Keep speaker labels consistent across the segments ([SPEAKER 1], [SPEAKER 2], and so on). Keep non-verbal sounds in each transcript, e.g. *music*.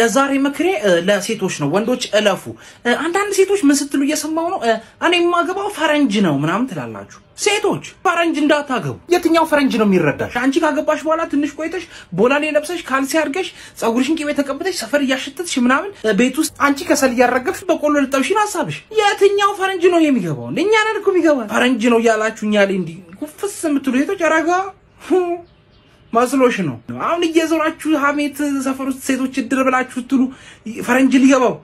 [SPEAKER 1] የዛሬ ምክሬ ለሴቶች ነው። ወንዶች እለፉ። አንዳንድ ሴቶች ምን ስትሉ እየሰማው ነው፣ እኔ የማገባው ፈረንጅ ነው ምናምን ትላላችሁ። ሴቶች ፈረንጅ እንዳታገቡ። የትኛው ፈረንጅ ነው የሚረዳሽ? አንቺ ካገባሽ በኋላ ትንሽ ቆይተሽ ቦላሌ ለብሰሽ ካልሲ አድርገሽ ጸጉርሽን ቅቤ ተቀብተሽ ሰፈር እያሸተትሽ ምናምን ቤት ውስጥ አንቺ ከሰል እያረገብሽ በቆሎ ልጠብሽን ሀሳብሽ። የትኛው ፈረንጅ ነው የሚገባው? እኛ ነን እኮ የሚገባ ፈረንጅ ነው እያላችሁ እኛ ላይ እንዲህ ኩፍስ የምትሉ ሴቶች ረጋ መስሎሽ ነው። አሁን እየዞራችሁ ሀሜት ሰፈር ውስጥ ሴቶች እድር ብላችሁ ስትሉ ፈረንጅ ሊገባው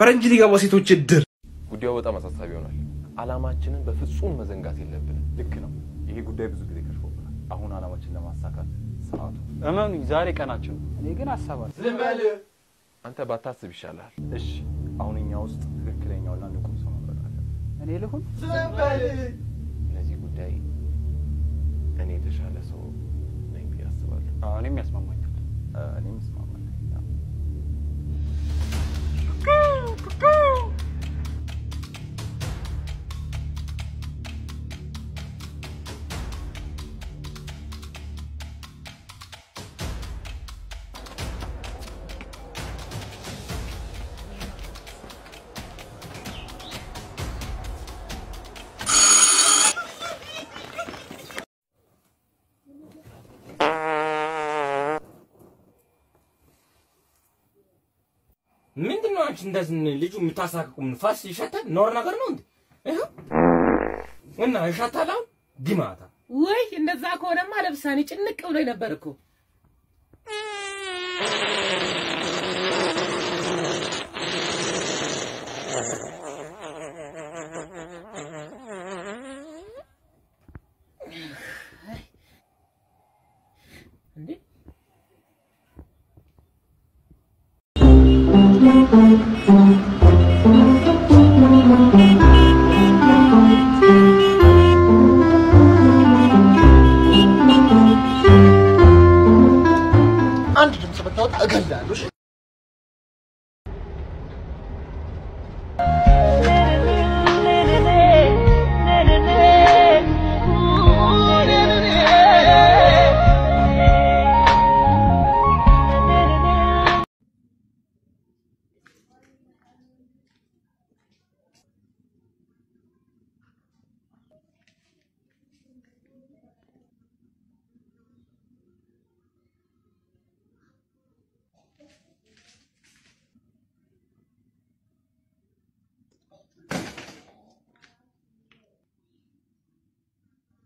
[SPEAKER 1] ፈረንጅ ሊገባው ሴቶች እድር
[SPEAKER 2] ጉዳዩ በጣም አሳሳቢ ይሆናል። አላማችንን በፍጹም መዘንጋት የለብንም።
[SPEAKER 3] ልክ ነው። ይሄ ጉዳይ ብዙ ጊዜ ከሽፎብናል። አሁን አላማችን ለማሳካት ሰዓቱ
[SPEAKER 4] እመኑኝ ዛሬ ቀናችን ነው። እኔ ግን አሳባል
[SPEAKER 2] አንተ ባታስብ ይሻላል።
[SPEAKER 3] እሺ፣ አሁን እኛ ውስጥ ትክክለኛውና ንቁ ሰው መምረጥ
[SPEAKER 4] እኔ ልሁን
[SPEAKER 2] ለዚህ ጉዳይ እኔ የተሻለ ሰው አስባለሁ።
[SPEAKER 4] አዎ፣ እኔም
[SPEAKER 5] አንቺ እንደዚህ ልጁ የምታሳቅቁ? ምን ፋስ ይሸታል? ኖር ነገር ነው እንዴ? እና ይሸታል። አሁን ዲማታ
[SPEAKER 6] ወይ እንደዛ ከሆነማ ለብሳኔ ጭንቅ ብሎ ነበር እኮ።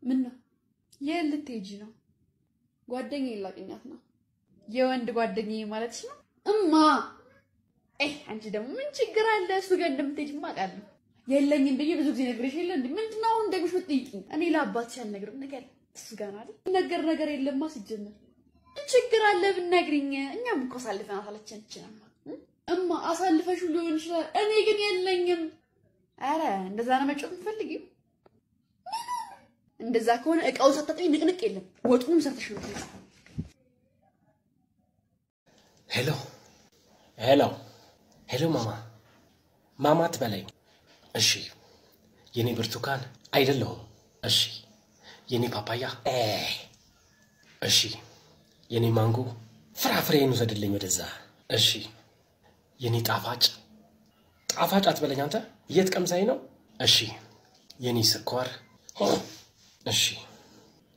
[SPEAKER 7] ምን ነው የት ልትሄጂ ነው? ጓደኛዬ ላገኛት ነው። የወንድ ጓደኛዬ ማለትሽ ነው? እማ ኤ አንቺ ደግሞ ምን ችግር አለ? እሱ ጋር እንደምትሄጂማ አውቃለሁ። የለኝም ብዬ ብዙ ጊዜ ነግሬሽ የለ እንዴ? ምንድን ነው አሁን ደግመሽ የምትጠይቂኝ? እኔ ለአባትሽ አልነግርም። ነገር እሱ ጋር ነው አይደል? ነገር ነገር የለማ ሲጀመር ምን ችግር አለ ብናግሪኝ? እኛም እኮ አሳልፈን አሳለችን ይችላል እማ አሳልፈሽ ሊሆን ይችላል። እኔ ግን የለኝም። አረ እንደዛ ነው መጫወት የምትፈልጊው? እንደዛ ከሆነ እቃውን ሳታጥቢ ንቅንቅ የለም። ወጡንም ሰርተሽ ነው
[SPEAKER 8] hello hello hello፣ ማማ ማማ አትበለኝ። እሺ፣ የኔ ብርቱካን አይደለሁም። እሺ፣ የኔ ፓፓያ እሺ፣ የኔ ማንጎ ፍራፍሬን ውሰድልኝ ወደዛ። እሺ፣ የኔ ጣፋጭ ጣፋጭ አትበለኝ አንተ። የት ቀምሳይ ነው? እሺ፣ የኔ ስኳር እሺ፣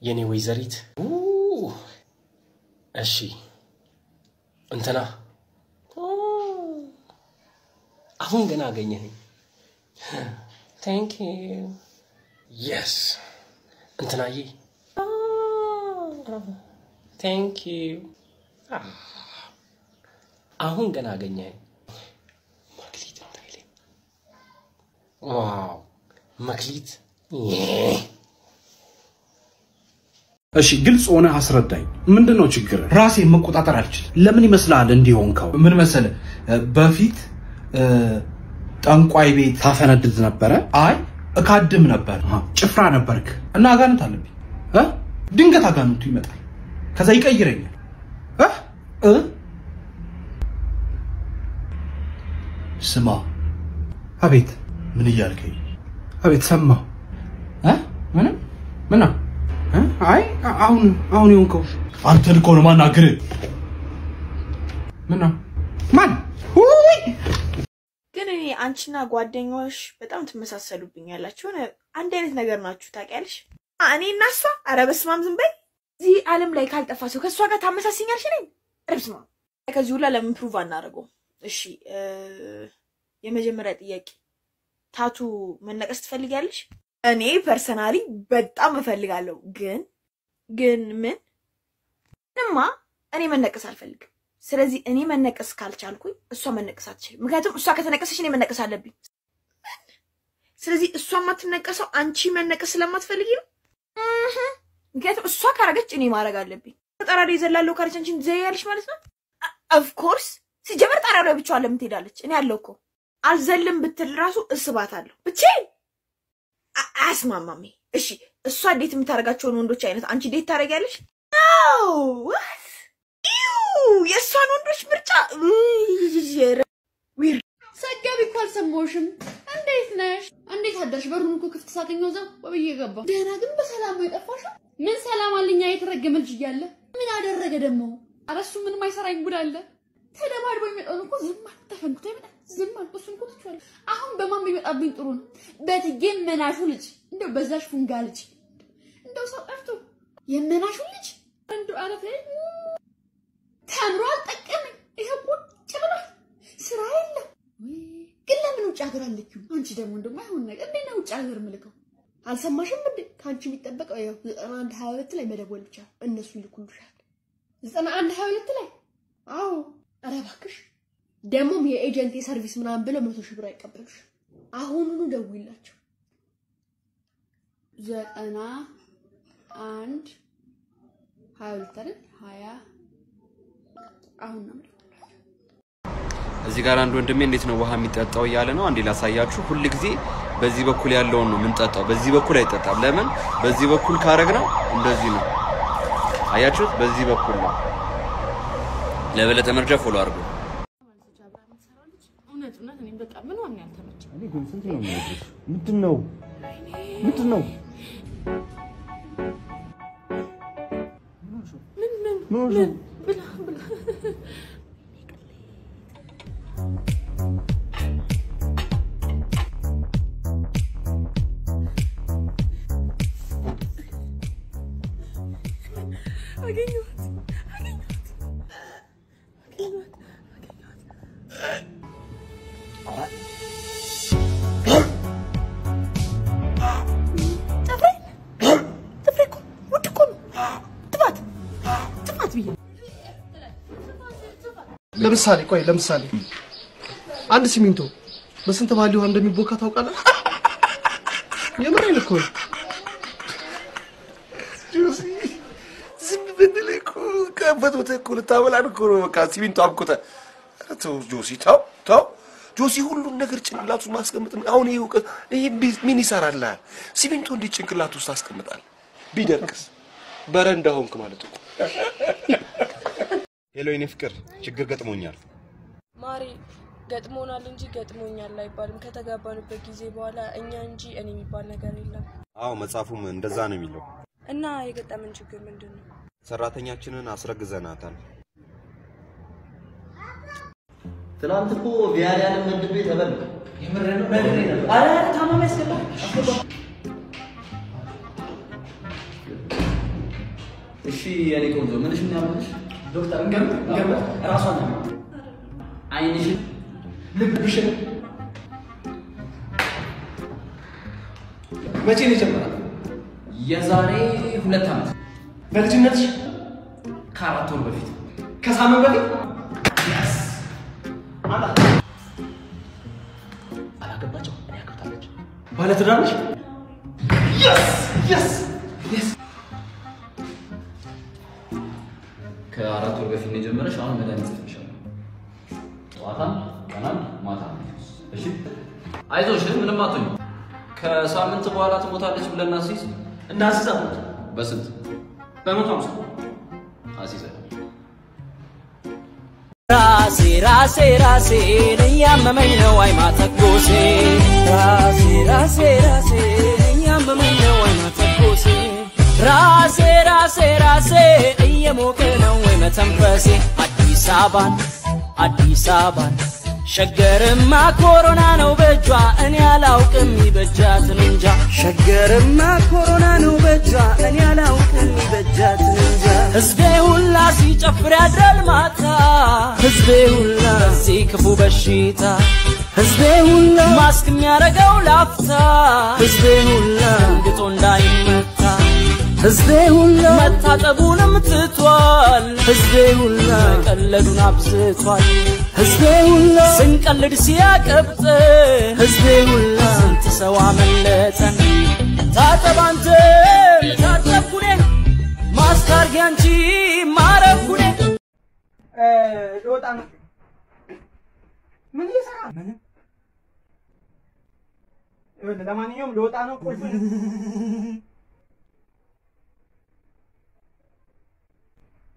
[SPEAKER 8] የኔ ወይዘሪት? እሺ፣ እንትና? አሁን ገና አገኘኸኝ። thank you yes እንትናዬ? thank you አሁን ገና አገኘኸኝ። መክሊት እንዳይለኝ። wow! መክሊት
[SPEAKER 1] እሺ ግልጽ ሆነ አስረዳኝ። ምንድን ነው ችግር? ራሴ መቆጣጠር አልችልም። ለምን ይመስላል እንዲህ የሆንከው? ምን መሰለ በፊት ጠንቋይ ቤት ታፈነድድ ነበረ። አይ እካድም ነበር። ጭፍራ ነበርክ እና አጋንንት አለብኝ እ? ድንገት አጋንንቱ ይመጣል፣ ከዛ ይቀይረኛል እ? እ? ስማ፣ አቤት። ምን እያልከኝ? አቤት ሰማሁ። እ? ምንም ምን ነው? እ? አይ አሁን አሁን የሆንከው አንተን እኮ ነው ምን ነው? ማን ውይ
[SPEAKER 9] ግን እኔ አንቺና ጓደኛሽ በጣም ትመሳሰሉብኝ ያላችሁ አንድ አይነት ነገር ናችሁ ታውቂያለሽ። እኔ እና እሷ ኧረ በስመ አብ ዝም በይ። እዚህ ዓለም ላይ ካልጠፋ ሰው ከእሷ ጋር ታመሳስይኛለሽ ነኝ። ኧረ በስመ አብ። ከዚህ ሁላ ለምን prove አናደርገውም? እሺ እ፣ የመጀመሪያ ጥያቄ tattoo መነቀስ ትፈልጊያለሽ? እኔ personally በጣም እፈልጋለሁ። ግን ግን ምን ምንማ እኔ መነቀስ አልፈልግም። ስለዚህ እኔ መነቀስ ካልቻልኩኝ እሷ መነቀስ አትችልም። ምክንያቱም እሷ ከተነቀሰች እኔ መነቀስ አለብኝ። ስለዚህ እሷ የማትነቀሰው አንቺ መነቀስ ስለማትፈልጊ ነው። ምክንያቱም እሷ ካረገች እኔ ማድረግ አለብኝ። ጣራ ላይ ዘላለሁ ካለች አንቺን ትዘያለሽ ማለት ነው። of course ሲጀመር ጣራ ላይ ብቻዋን ለምን ትሄዳለች? እኔ አለው እኮ አልዘልም ብትል ራሱ እስባታለሁ። ብቻዬን አያስማማም። እሺ እሷ date የምታደርጋቸውን ወንዶች አይነት አንቺ date ታደርጊያለሽ? የእሷን ወንዶች ምርጫ
[SPEAKER 7] ሰጋቢ እኮ አልሰማሁሽም። እንዴት ነሽ? እንዴት አደርሽ? በሩን እኮ ክፍት ሳገኘው እዛ ብዬ ገባ። ደህና ግን በሰላም ነው የጠፋሽው? ምን ሰላም አለኛ? የተረገመ ልጅ እያለ ምን አደረገ ደግሞ? ኧረ እሱ ምንም አይሰራኝ ጉድ አለ። ተደባድቦ የሚመጣውን እኮ ዝም ተፈንክቶ ይመጣል ዝም አልኩ። እሱን እኮ ትቼዋለሁ። አሁን በማን ቢመጣብኝ ጥሩ ነው? በትጌ መናሹ ልጅ እንደው በዛሽ ፉንጋ ልጅ እንደው ሰው ጠፍቶ የመናሹ ልጅ እንደው አረፈ ተምሮ አልጠቀመኝ። ይሄ ቁጭ ብሏል። ስራ የለም። ግን ለምን ውጭ ሀገር አለችው? አንቺ ደግሞ እንደማይሆን ነገር እንዴት ነው ውጭ ሀገር ምልከው? አልሰማሽም እንዴ? ከአንቺ የሚጠበቀው ያው ዘጠና አንድ ሀያ ሁለት ላይ መደወል ብቻ እነሱ ይልኩልሻል። ዘጠና አንድ ሀያ ሁለት ላይ አዎ። ኧረ እባክሽ ደግሞም የኤጀንት የሰርቪስ ምናምን ብለው መቶ ሺህ ብር አይቀበሉሽ። አሁኑኑ ደውይላቸው። ዘጠና አንድ ሀያ ሁለት አይደል? ሀያ አሁን ነው
[SPEAKER 10] እዚህ ጋር አንድ ወንድሜ እንዴት ነው ውሃ የሚጠጣው እያለ ነው። አንዴ ላሳያችሁ። ሁል ጊዜ በዚህ በኩል ያለውን ነው የምንጠጣው፣ በዚህ በኩል አይጠጣም። ለምን? በዚህ በኩል ካረግ ነው እንደዚህ ነው። አያችሁት? በዚህ በኩል ነው። ለበለጠ መረጃ follow አድርጉ።
[SPEAKER 6] እውነት እውነት እኔም በቃ ምን ዋን ያልተመቸኝ
[SPEAKER 5] እኔ ግን ስንት ነው የሚወድሽ? ምንድን ነው ምንድን ነው
[SPEAKER 6] ምን ምን
[SPEAKER 5] ምን ሆንሽ?
[SPEAKER 6] ምን
[SPEAKER 11] ለምሳሌ ቆይ ለምሳሌ አንድ ሲሚንቶ በስንት ባሊ ውሃ እንደሚቦካ ታውቃለህ? *laughs* የምሬን እኮ ነው።
[SPEAKER 12] ጆሲ ዝም ብንል እኮ ከበት እኮ ልታበላን እኮ ነው። በቃ ሲሚንቶ አብኩተህ ኧረ ተው ጆሲ፣ ተው ተው ጆሲ፣ ሁሉን ነገር ጭንቅላቱ ማስቀመጥ ነው። አሁን ይሄ እውቀት ይሄ ምን ይሰራልሃል? ሲሚንቶ እንዴት ጭንቅላት ውስጥ ታስቀምጣል? ቢደርቅስ በረንዳ ሆንክ ማለት እኮ።
[SPEAKER 10] hello የኔ ፍቅር፣ ችግር ገጥሞኛል።
[SPEAKER 13] ማሪ ገጥሞናል እንጂ ገጥሞኛል አይባልም። ከተጋባንበት ጊዜ በኋላ እኛ እንጂ እኔ የሚባል ነገር የለም።
[SPEAKER 10] አዎ መጽሐፉም እንደዛ ነው የሚለው።
[SPEAKER 13] እና የገጠመን ችግር ምንድን ነው?
[SPEAKER 10] ሰራተኛችንን አስረግዘናታል።
[SPEAKER 14] ትናንት እኮ ቪያሊያንን መድቤ
[SPEAKER 1] ኧረ ታማሚ ያስገባ
[SPEAKER 14] እሺ የኔ ቆንጆ ምንሽ ምን ያመልሽ? ዶክተር እንገም እንገም ራሷን ነው አይንሽን ልብሽን።
[SPEAKER 11] መቼ ነው የጀመረው?
[SPEAKER 14] የዛሬ ሁለት ዓመት።
[SPEAKER 11] በልጅነትሽ?
[SPEAKER 14] ከአራት ወር በፊት።
[SPEAKER 11] ከሳምንት በፊት?
[SPEAKER 14] አላገባቸው እኔ አግብታለች።
[SPEAKER 11] ባለትዳር ነሽ? የስ የስ
[SPEAKER 14] በፊት ነው የጀመረሽ። አሁን መድኃኒት ጽፍልሻለሁ። ጠዋታም ቀናም ማታ እሺ። አይዞሽ ምንም አትሆኝ። ከሳምንት በኋላ ትሞታለች ብለን እናስይዝ።
[SPEAKER 11] እናስይዛት
[SPEAKER 14] በስንት?
[SPEAKER 11] በመቶ ሃምሳ
[SPEAKER 14] አስይዘ
[SPEAKER 15] ራሴ ራሴ ራሴን እያመመኝ ነው አይማተኮሴ ራሴ ራሴ ራሴን እያመመኝ ነው አይማተኮሴ ራሴ ራሴ ራሴ እየሞቀ ነው መተንፈሴ አዲስ አበባን አዲስ አበባ ሸገርማ ኮሮና ነው በጇ እኔ አላውቅም ይበጃትን እንጃ ሸገርማ ኮሮና ነው በጇ እኔ አላውቅም ይበጃትን እንጃ ህዝቤ ሁላ ሲጨፍር ያድራል ማታ። ህዝቤ ሁላ በዚህ ክፉ በሽታ። ህዝቤ ሁላ ማስክ የሚያደርገው ላፍታ። እንዳይመታ ህዝቤ ሁላ መታጠቡንም ትቷል ህዝቤ ሁላ መቀለዱን አብዝቷል ህዝቤ ሁላ ስንቀልድ ሲያቀብጥ ህዝቤ ሁላ ስንት ሰው አመለጠን ታጠብ አንተ ታጠብኩኔ ማስክ አርጊ አንቺ ማረኩኔ
[SPEAKER 16] ልወጣ ነው። ምን እየሰራ ምንም። ለማንኛውም ልወጣ ነው። ቁልፍ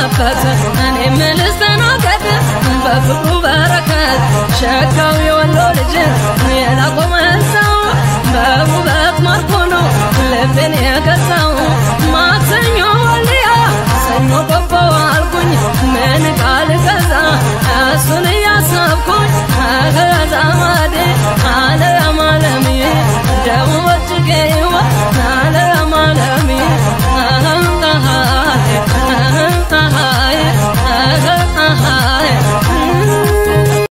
[SPEAKER 17] መፈት እኔ ምልስተናገድ በፍቅሩ በረከት ሸካው የወሎ ልጅ የላቆመን ሰው በውበት ማርኮ ነው ልቤን የገዛው። ማክሰኞ ወልዲያ ሰኞ ቆቦ አልኩኝ ምን ቃል ገዛ? እሱን እያሰብኩኝ ከዛማዴ አለ አማለምዬ ደቡበ